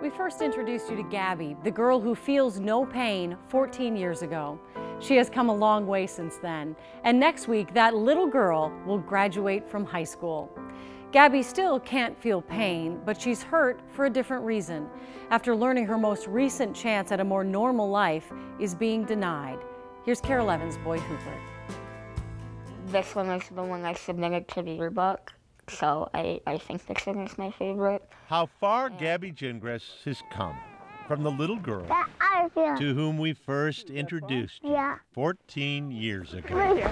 We first introduced you to Gabby, the girl who feels no pain 14 years ago. She has come a long way since then, and next week that little girl will graduate from high school. Gabby still can't feel pain, but she's hurt for a different reason. After learning her most recent chance at a more normal life is being denied. Here's KARE 11's Boyd Huppert. This one is the one I submitted to the yearbook, so I, I think this one is my favorite. How far Gabby Gingras has come from the little girl to whom we first introduced you 14 years ago.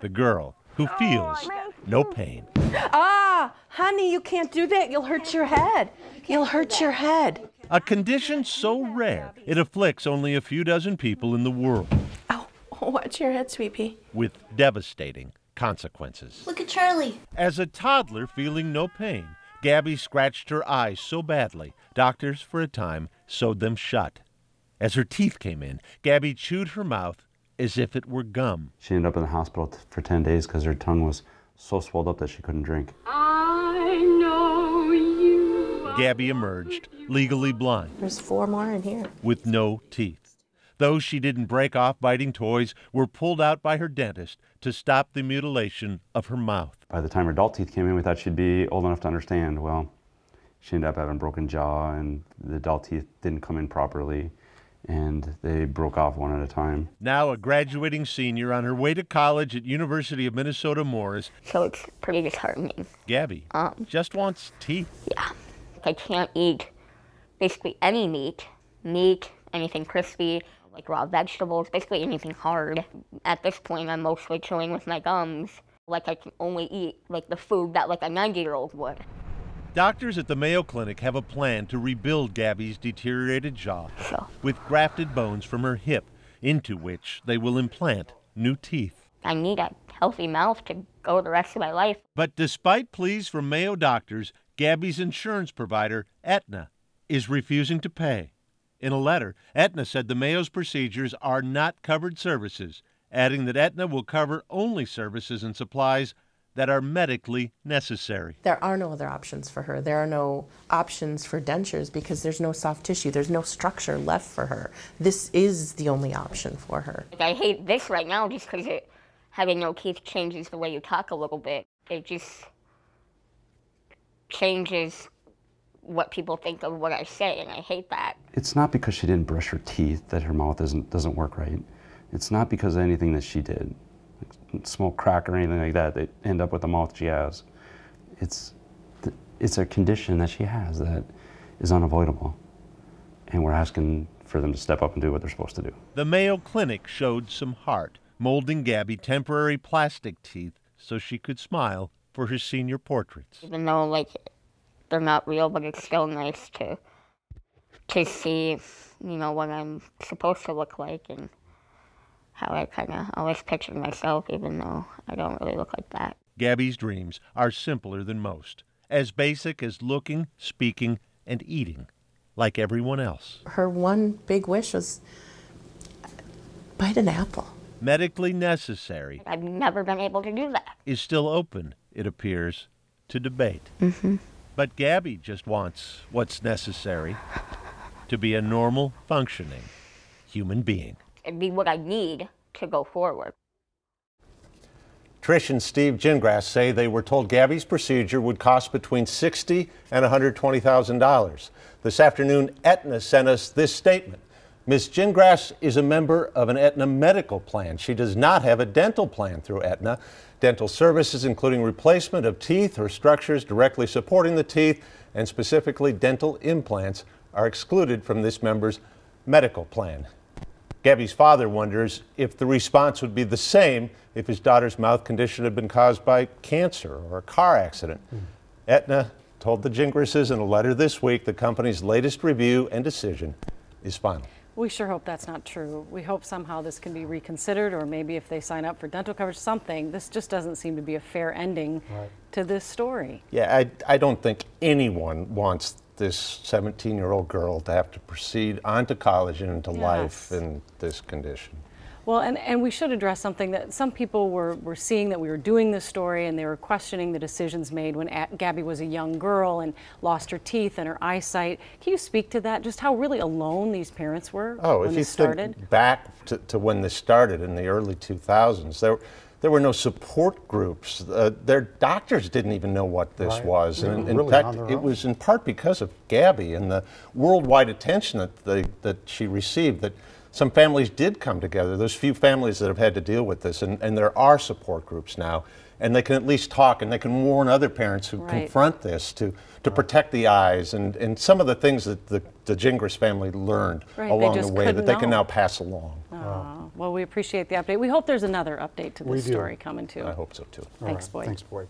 The girl who feels no pain. Ah, honey, you can't do that. You'll hurt your head. You'll hurt your head. A condition so rare it afflicts only a few dozen people in the world Oh, watch your head, sweet pea. with devastating consequences. Look at Charlie. As a toddler feeling no pain, Gabby scratched her eyes so badly, doctors for a time sewed them shut. As her teeth came in, Gabby chewed her mouth as if it were gum. She ended up in the hospital for 10 days because her tongue was so swelled up that she couldn't drink. I know you. Gabby emerged legally blind There's four more in here. with no teeth. Those she didn't break off biting toys were pulled out by her dentist to stop the mutilation of her mouth. By the time her adult teeth came in, we thought she'd be old enough to understand. Well, she ended up having a broken jaw, and the adult teeth didn't come in properly, and they broke off one at a time. Now a graduating senior on her way to college at University of Minnesota Morris, So it's pretty disheartening. Gabby Um. just wants teeth. Yeah. I can't eat basically any meat, meat, anything crispy, like raw vegetables, basically anything hard. At this point, I'm mostly chewing with my gums. Like I can only eat like the food that like a 90 year old would. Doctors at the Mayo Clinic have a plan to rebuild Gabby's deteriorated jaw So with grafted bones from her hip, into which they will implant new teeth. I need a healthy mouth to go the rest of my life. But despite pleas from Mayo doctors, Gabby's insurance provider, Aetna, is refusing to pay. In a letter, Aetna said the Mayo's procedures are not covered services, adding that Aetna will cover only services and supplies that are medically necessary. There are no other options for her. There are no options for dentures because there's no soft tissue. There's no structure left for her. This is the only option for her. I hate this right now just because it having no teeth changes the way you talk a little bit. It just changes what people think of what I say, and I hate that. It's not because she didn't brush her teeth that her mouth doesn't, doesn't work right. It's not because of anything that she did, like smoke crack or anything like that, that end up with the mouth she has. It's, th- it's a condition that she has that is unavoidable. And we're asking for them to step up and do what they're supposed to do. The Mayo Clinic showed some heart, molding Gabby temporary plastic teeth so she could smile for her senior portraits. Even though like they're not real, but it's still nice to to see, you know, what I'm supposed to look like and how I kind of always pictured myself, even though I don't really look like that. Gabby's dreams are simpler than most, as basic as looking, speaking, and eating like everyone else. Her one big wish was bite an apple. Medically necessary I've never been able to do that. is still open, it appears, to debate. Mm-hmm. But Gabby just wants what's necessary to be a normal, functioning human being. It'd be what I need to go forward. Trish and Steve Gingras say they were told Gabby's procedure would cost between $60 and $120,000. This afternoon, Aetna sent us this statement. Ms. Gingras is a member of an Aetna medical plan. She does not have a dental plan through Aetna. Dental services, including replacement of teeth or structures directly supporting the teeth, and specifically dental implants, are excluded from this member's medical plan. Gabby's father wonders if the response would be the same if his daughter's mouth condition had been caused by cancer or a car accident. Hmm. Aetna told the Gingrases in a letter this week the company's latest review and decision is final. We sure hope that's not true. We hope somehow this can be reconsidered, or maybe if they sign up for dental coverage, something. This just doesn't seem to be a fair ending to this story. Yeah, I, I don't think anyone wants this 17 year old girl to have to proceed on to college and into life in this condition. Well, and, and we should address something that some people were, were seeing that we were doing this story and they were questioning the decisions made when A- Gabby was a young girl and lost her teeth and her eyesight. Can you speak to that? Just how really alone these parents were Oh, when if you this started? think back to, to when this started in the early 2000s, there, there were no support groups. Uh, their doctors didn't even know what this Right. was. They And were in really fact, it was in part because of Gabby and the worldwide attention that, they, that she received that some families did come together. There's few families that have had to deal with this, and, and there are support groups now. And they can at least talk and they can warn other parents who Right. confront this to, to protect the eyes and, and some of the things that the, the Gingras family learned Right, along the way that couldn't they can know. now pass along. Oh, well, we appreciate the update. We hope there's another update to this story coming too. I hope so too. All Thanks, right. Boyd. Thanks, Boyd.